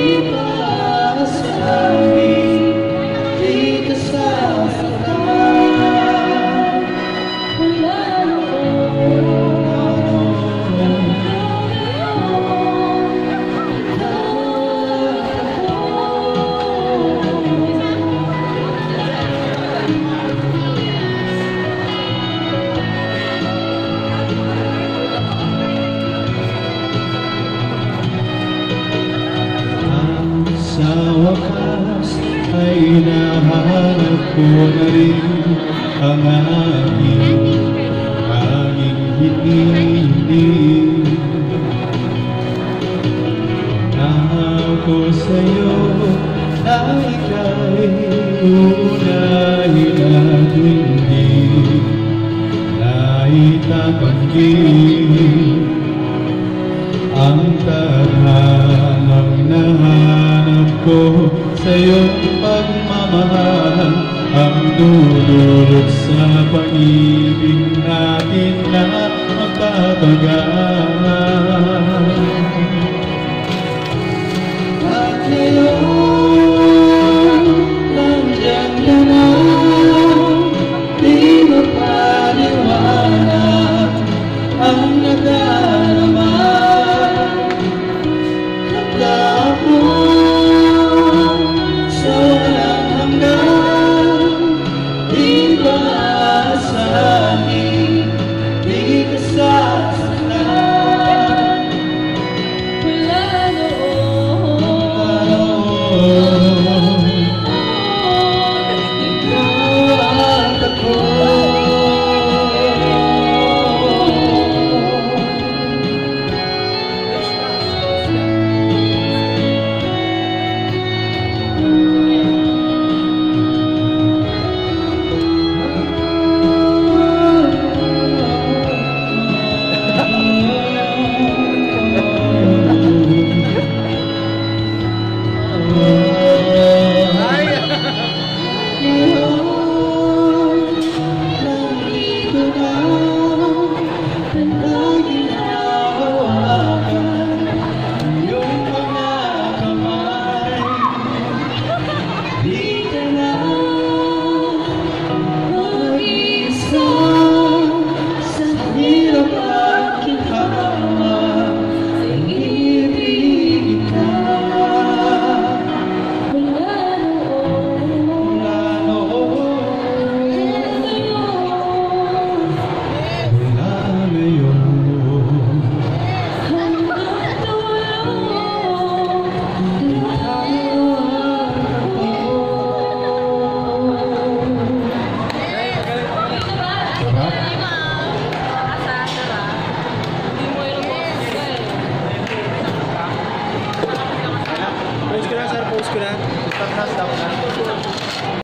people. Ko na rin ang aking tanging hinihiling Nangako sa'yo na ika'y unahin at hindi na itatanggi ang tadhanang nahanap ko sa iyong pagmamahal ang dudulot sa pag-ibig natin na magtatagal.